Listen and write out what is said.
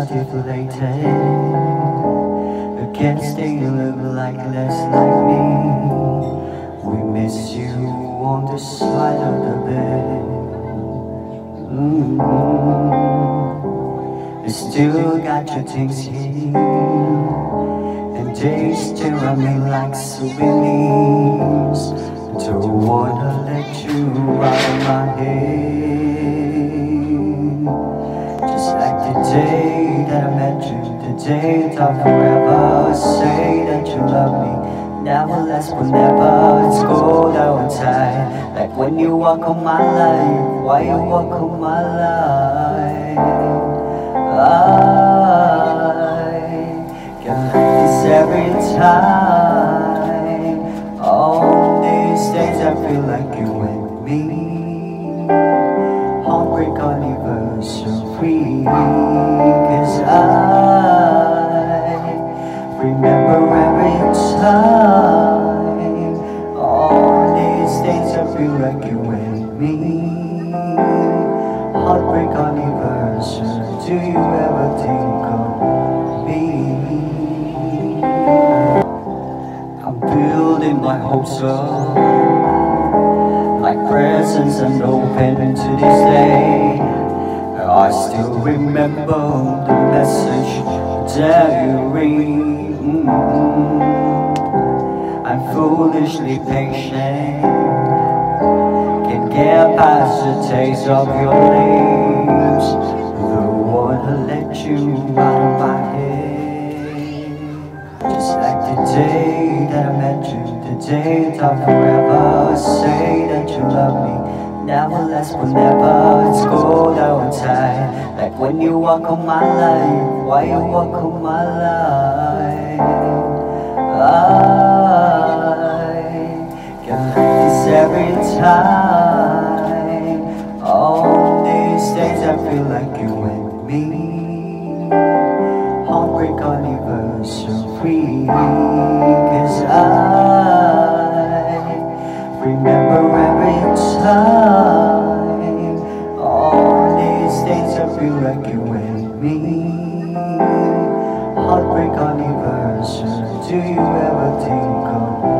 are deflated Against they look like less like me. We miss you on the side of the bed. Mm-hmm. You still got your things here. And they stare at me like souvenirs. Don't wanna let you out of my head. Just like the day you The day thought forever. Say that you love me. Never less whenever It's cold outside Like when you walk on my life Why you walk on my life I get like this every time? On these days I feel like you and me. Heartbreak anniversary feel like you and me. Heartbreak anniversary Do you ever think of me? I'm building my hopes up. Like presents and open to this day I still remember the message that you read. I'm foolishly patient Can get past the taste of your lips Don't wanna let you out of my head Just like the day that I met you The day thought forever Say that you love me. Never less whenever It's cold outside Like when you walk on my life Why you walk on my life? I get like this every time Heartbreak anniversary, do you ever think of